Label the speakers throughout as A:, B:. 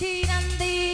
A: Tirandi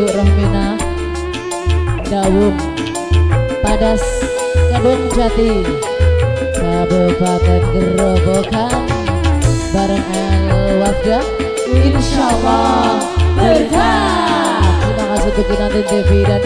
A: Ibu Rohmina Dawung Padas Kadung Jati Kabupaten Gerobokan bareng El Wafda Insya Allah berkah. Terima kasih untuk Kinantin TV dan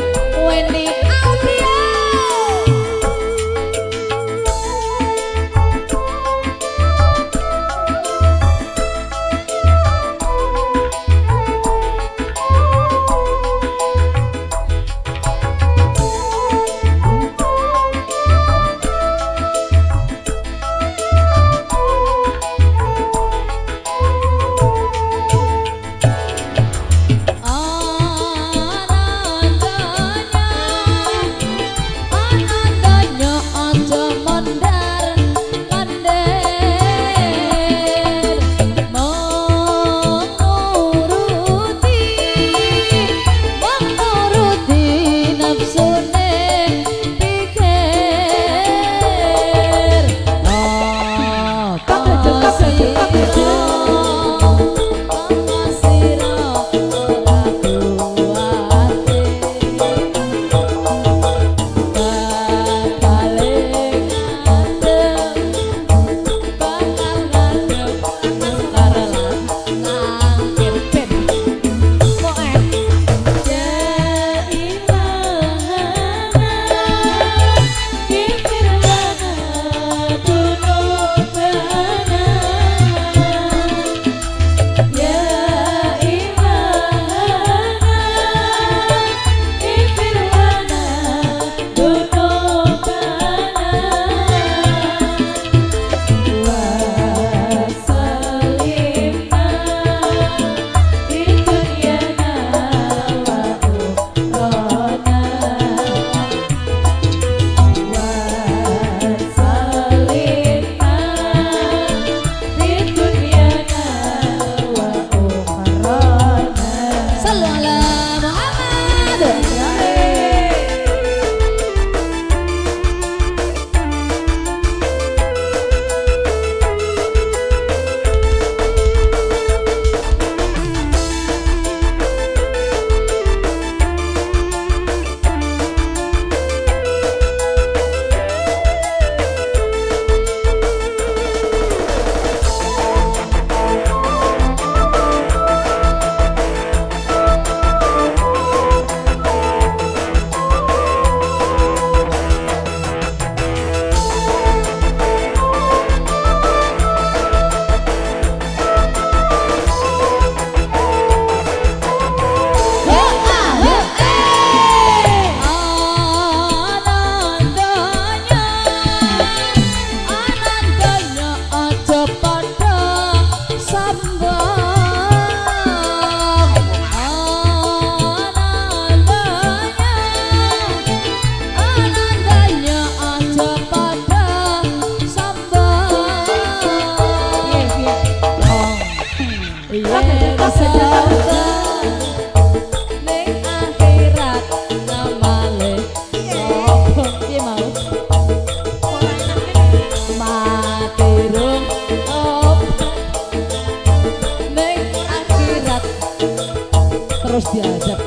A: hostia,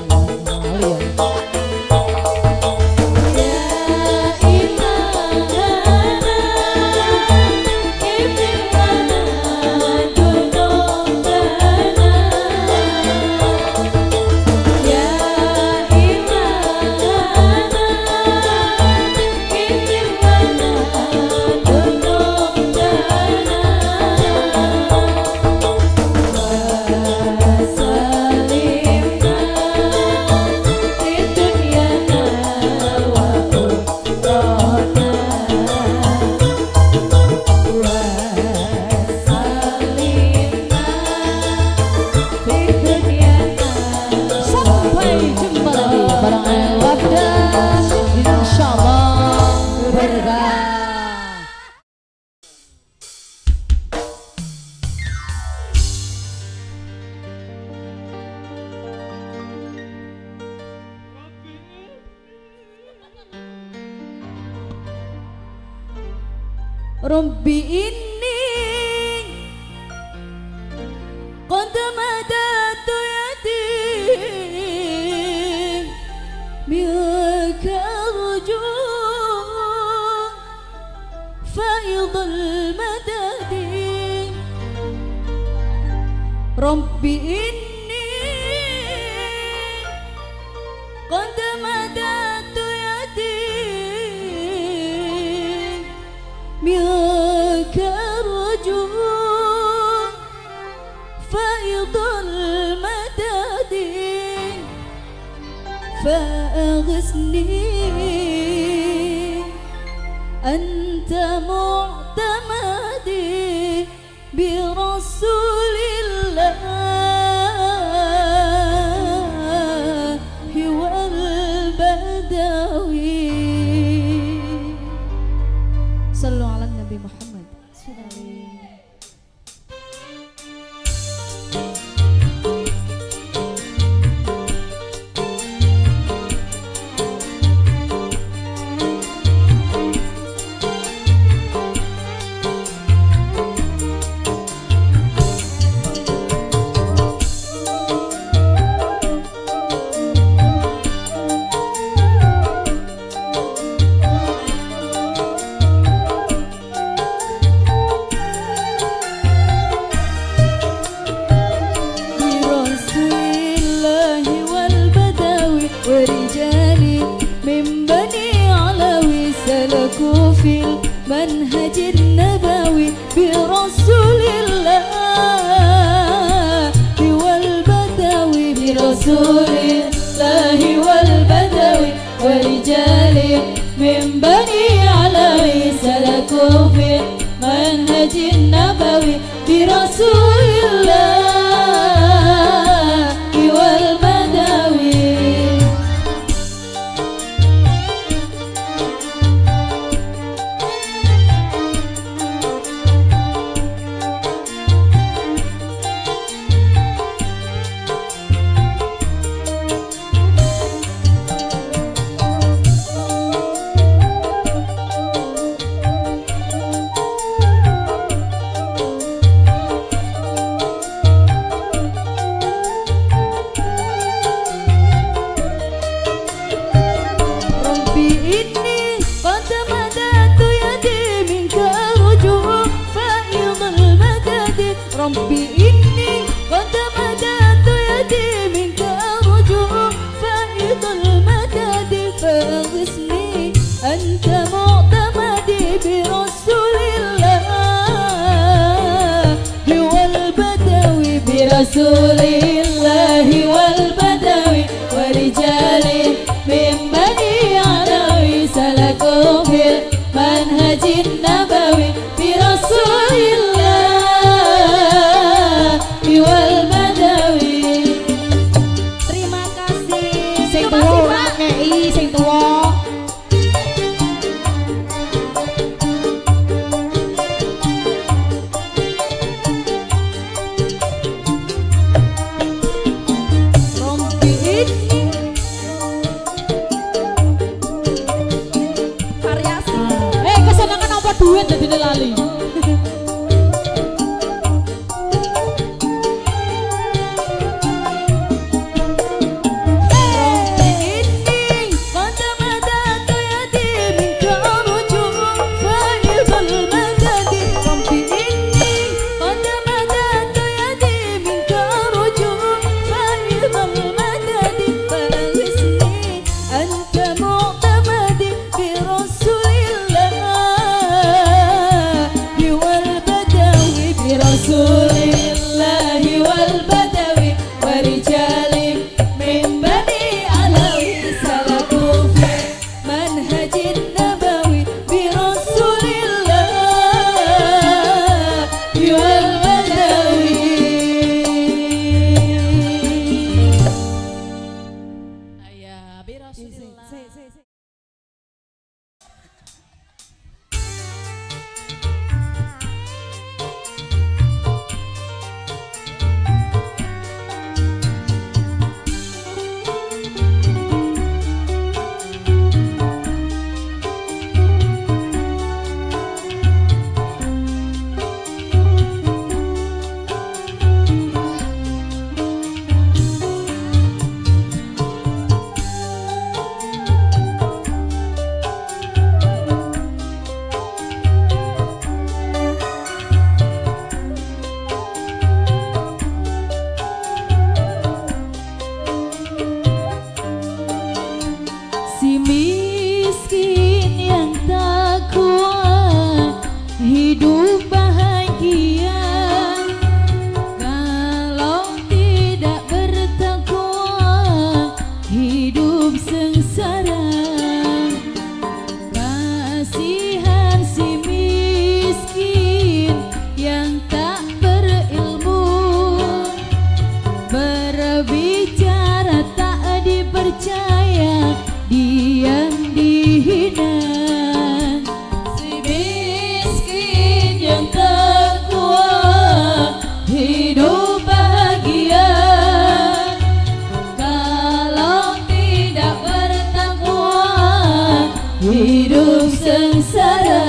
A: hidup
B: sengsara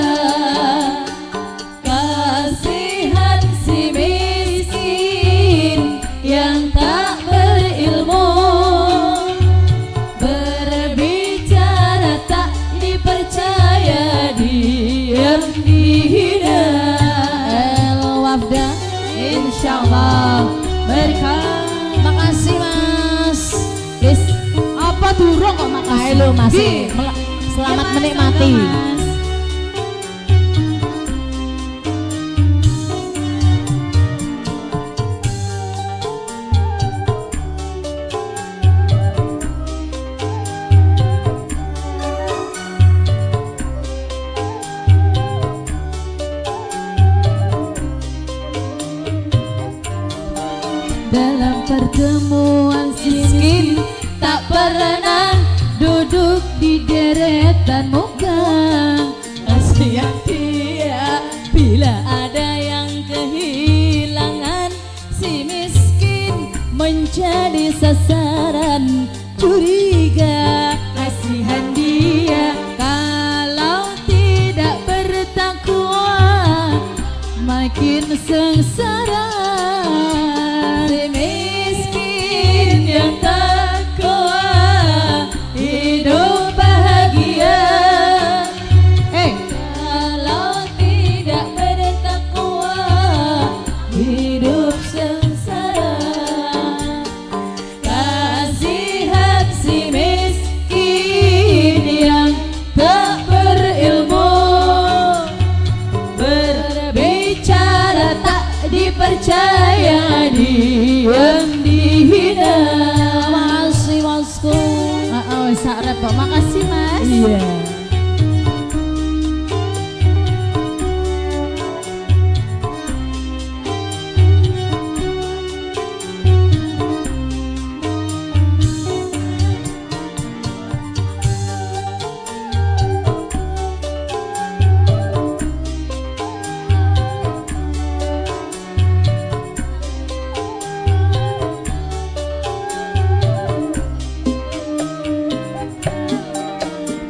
B: kasihan si miskin yang tak berilmu. Berbicara tak dipercaya diam dihina El insya allah berkah. Makasih mas. Yes apa turun kok makasih? Lo masih menikmati. চুরি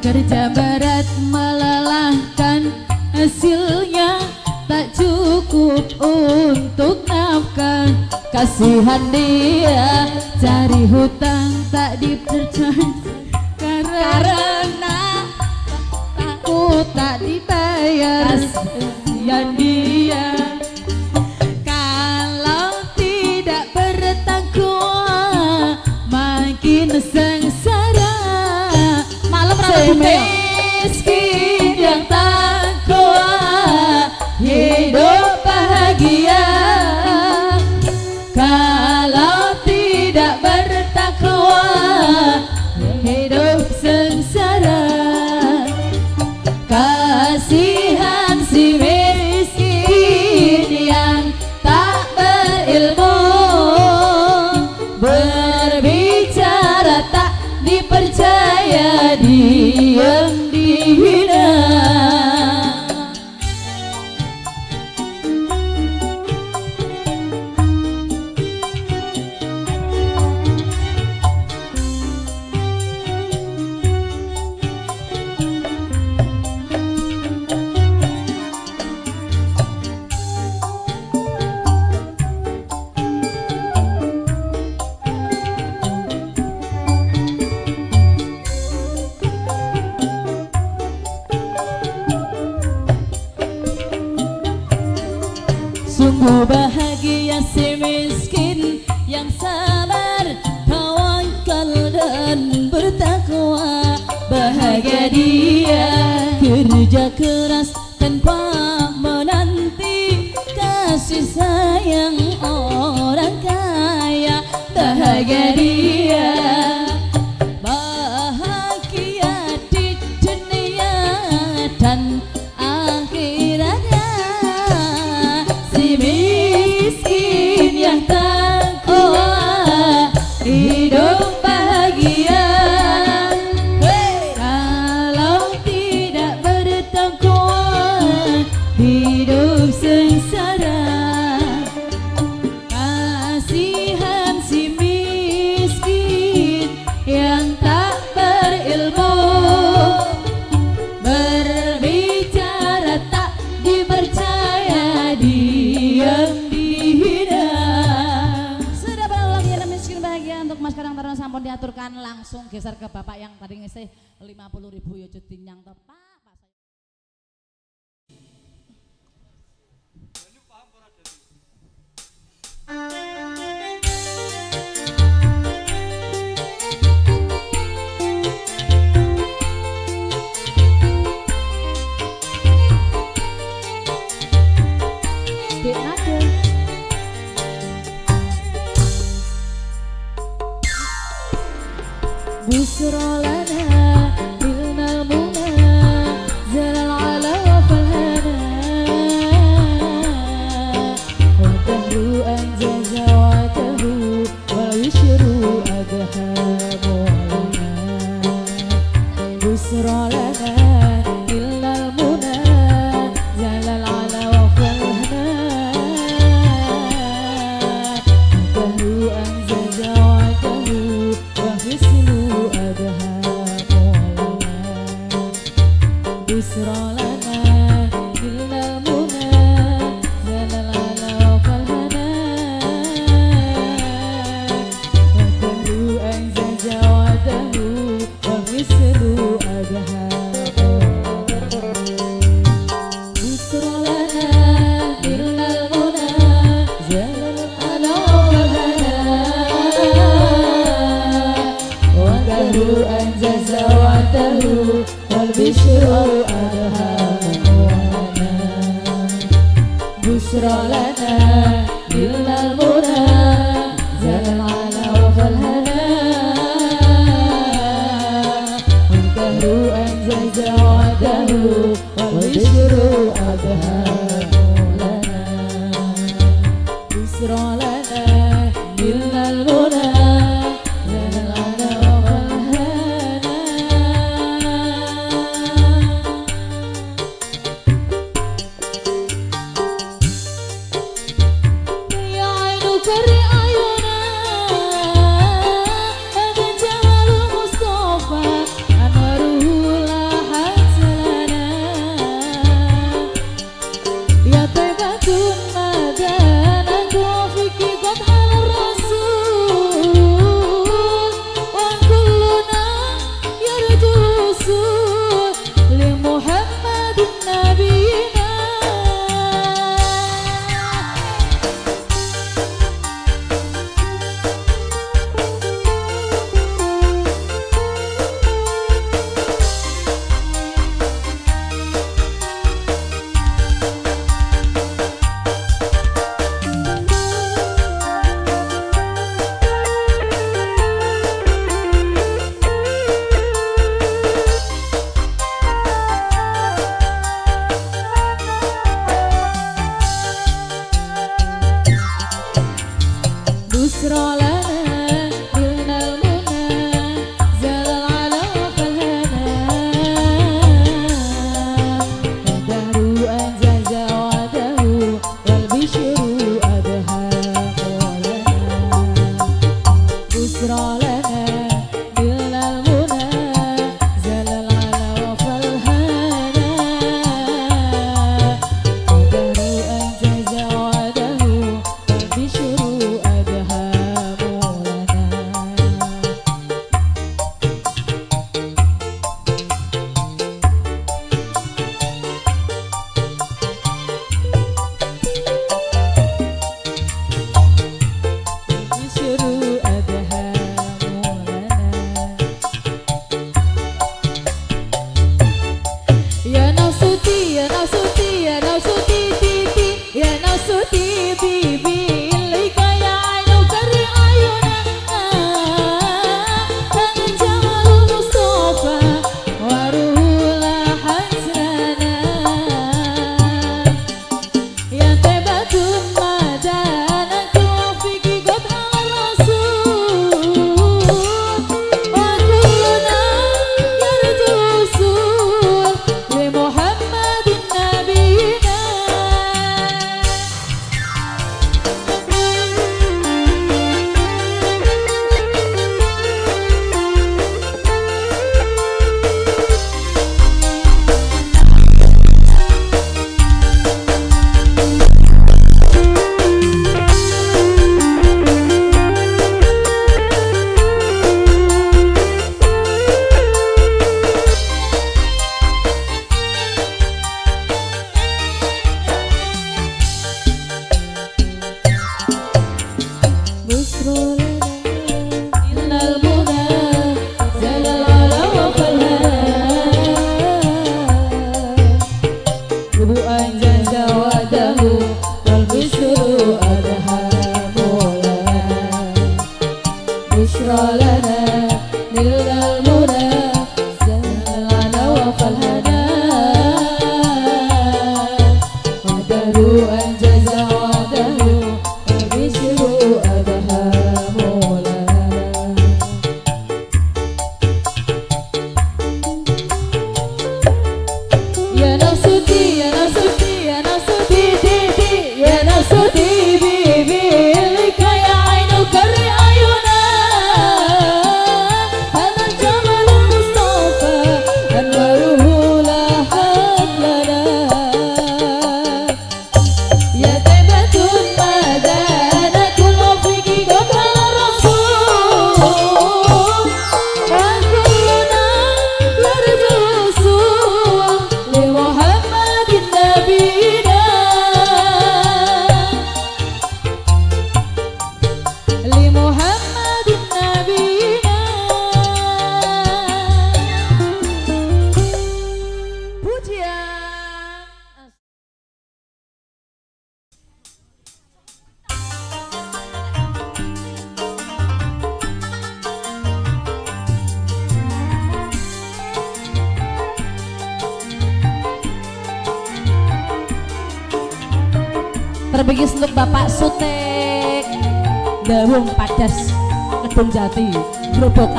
B: Kerja berat melelahkan Hasilnya tak cukup untuk nafkah. Kasihan dia cari hutang tak dipercaya.
A: Karena takut tak dibayar. Kasihan dia. langsung geser ke bapak yang tadi ngisi 50 ribu ya jadi nyang toh. Pak pak Isra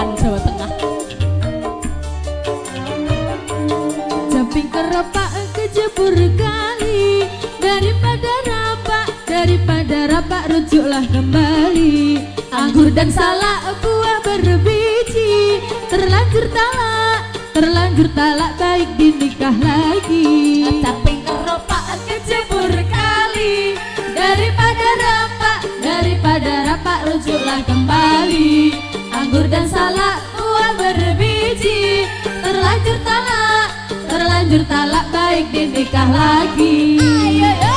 A: Grobokan Jawa Tengah.
B: Jumping keropak kejebur kali. Daripada rapak, daripada rapak rujuklah kembali. Anggur dan salak buah berbiji. Terlanjur talak, terlanjur talak baik dinikah lagi.
A: Caping keropak
B: kejebur kali. Daripada rapak, daripada rapak rujuklah kembali Salak buah berbiji. Terlanjur talak, terlanjur talak baik dinikah lagi.
A: Ayo yo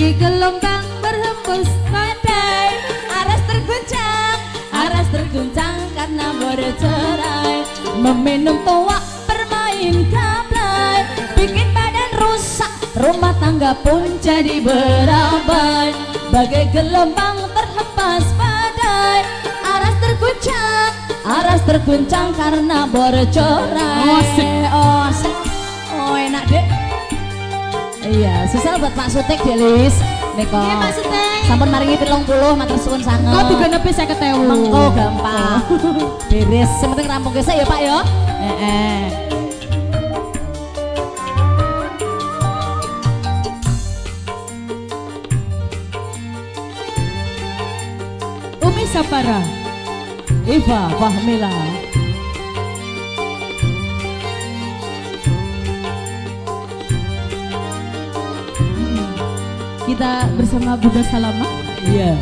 B: Bagi gelombang berhembus badai.
A: Aras terguncang Aras terguncang karena bercerai. Meminum tua bermain gaplai Bikin badan rusak Rumah tangga pun jadi berabai. Bagai gelombang terhempas badai. Aras terguncang Aras terguncang karena bercerai.
B: Asik.
A: Iya, susah buat Pak Sutik Delis Niko
B: Iya, Pak Sutik.
A: Sampun maringi pilong puluh matur suwun sangat
B: Kau juga nepi saya ketewu
A: Mengko gampang. Beres, yang penting rampung gesek ya Pak ya. Heeh.
B: Umi Sapara
A: Iva Fahmila.
B: Kita bersama Bunda Salama
A: Iya.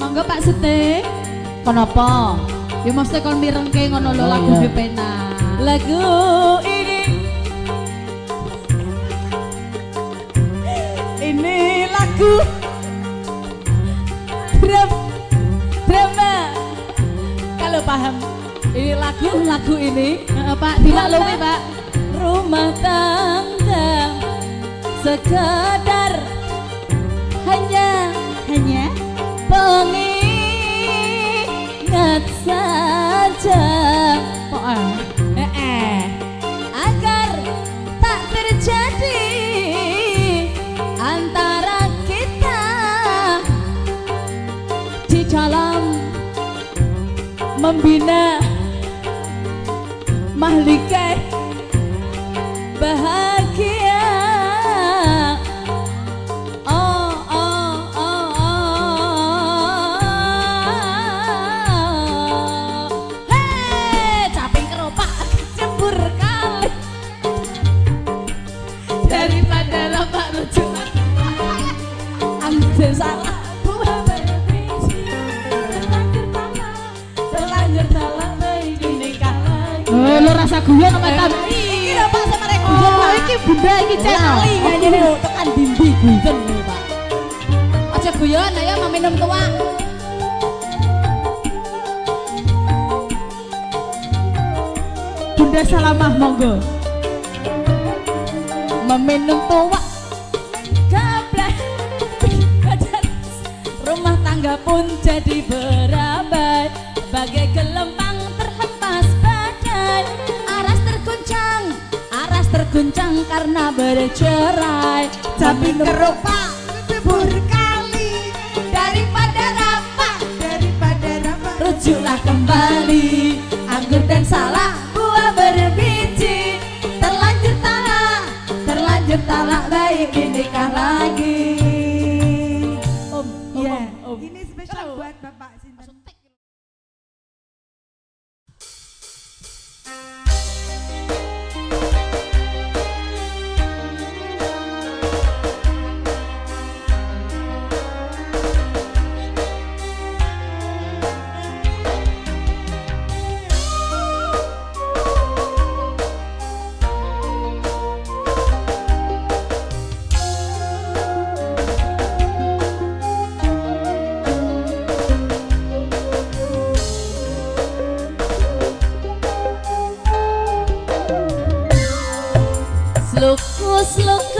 B: Monggo Pak Sete
A: Kenapa?
B: Ya maksudnya kon mirengke ngono lho
A: Oh,
B: lagu
A: iya.
B: Bepena
A: Lagu ini Ini lagu Dram Drama Kalau paham Ini lagu lagu ini
B: Pak. Dimaklumi Pak.
A: Rumah tangga sekedar hanya
B: Hanya
A: pengingat saja.
B: Kok ah
A: eh, eh, agar tak terjadi antara kita di dalam membina mahligai bahagia
B: guyon apa
A: Eh,
B: tadi
A: Iki lho Pak sampe
B: Oh
A: guyon
B: iki bunda iki channel
A: ngene lho tekan dindi guyon lho Pak. Aja guyon ayo mau minum tua.
B: Bunda Salamah monggo.
A: Meminum tua. Gablek Rumah tangga pun jadi berabai. Bagai gelembang Aras terguncang karena bercerai. Tapi kerupak Cebur kali. Daripada rapat Daripada rapat. Rujuklah kembali. Anggur dan salak diaturkan.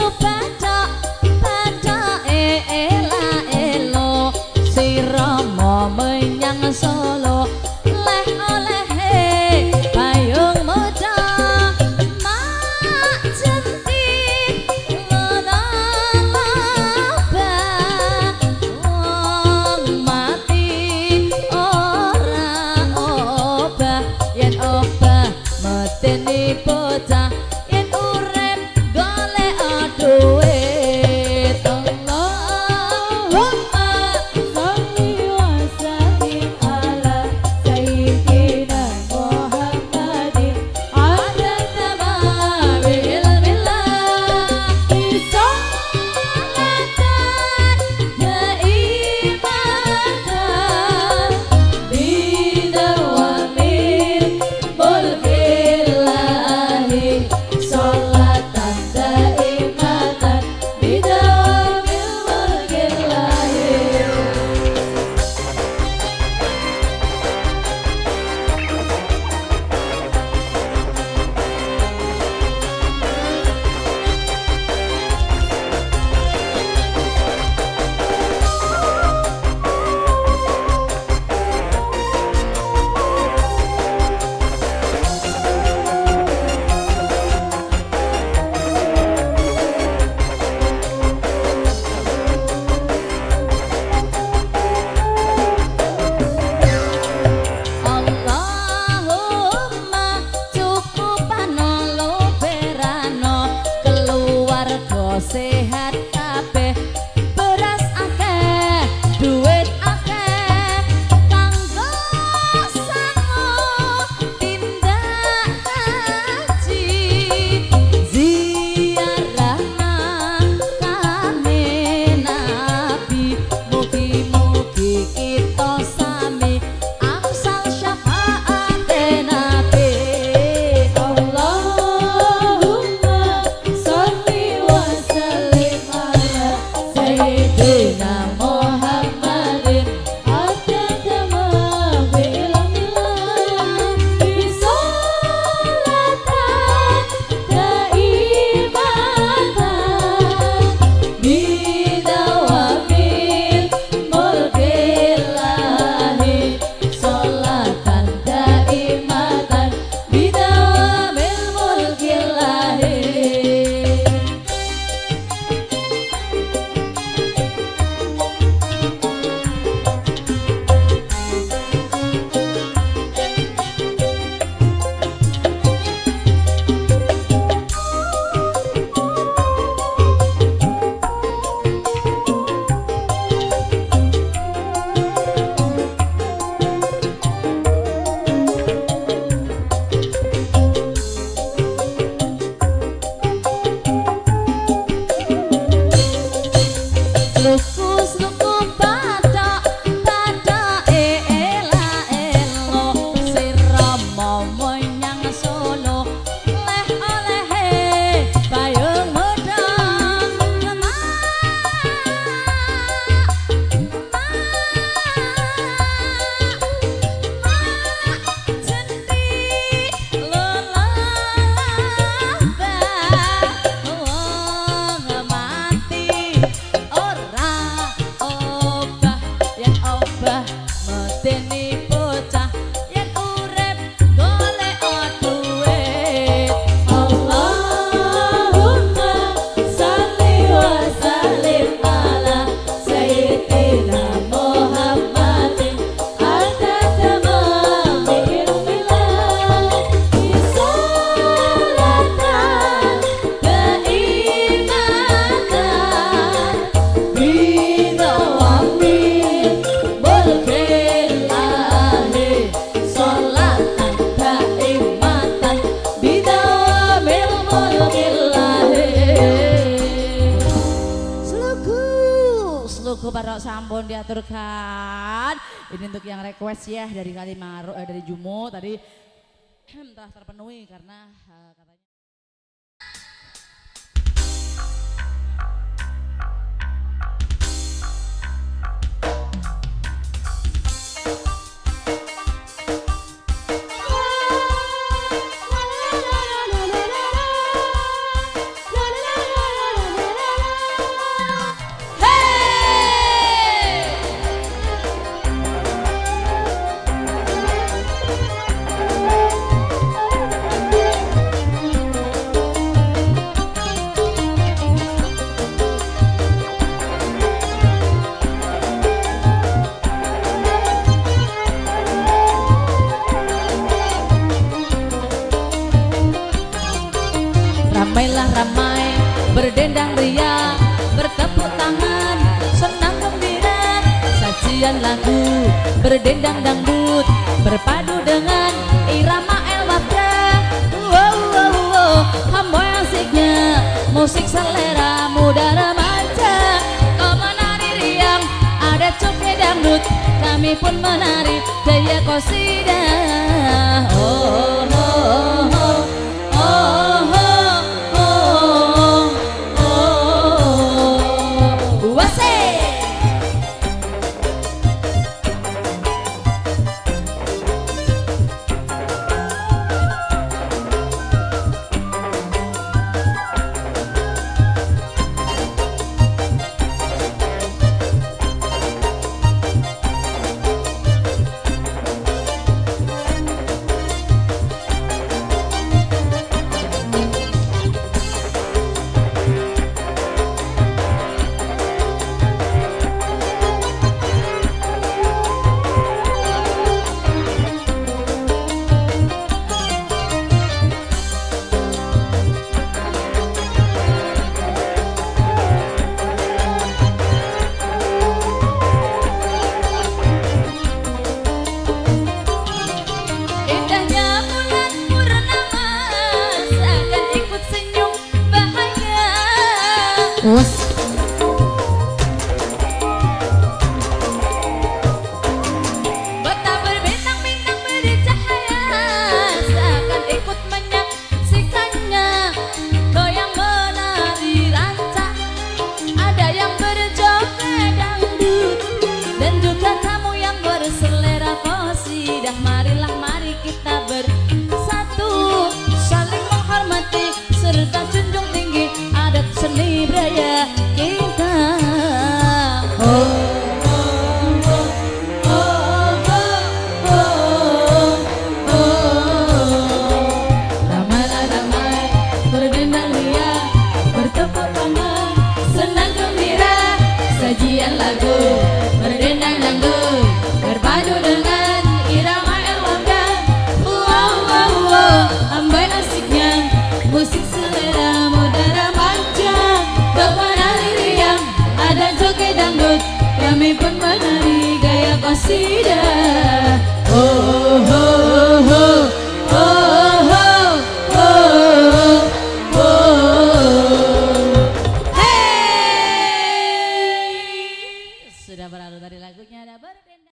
A: Terpenuhi karena uh, katanya